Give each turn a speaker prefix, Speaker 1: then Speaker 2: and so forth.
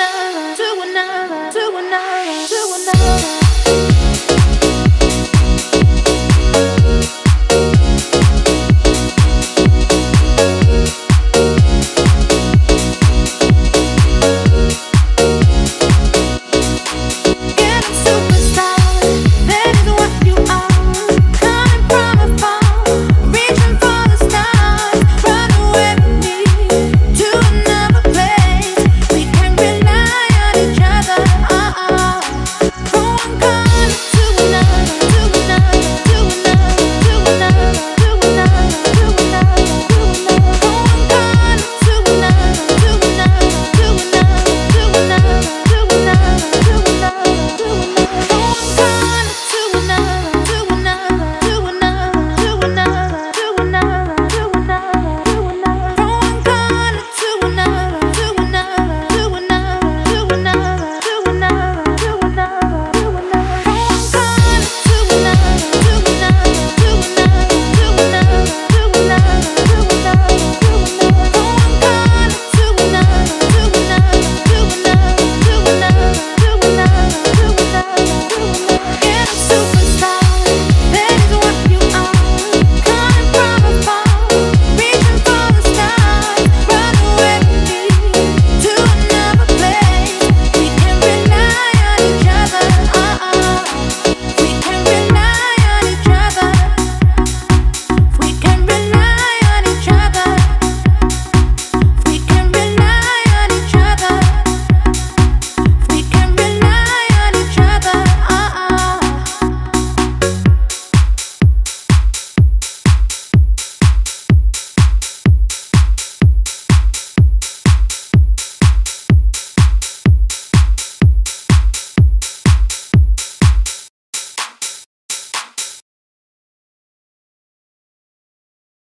Speaker 1: To.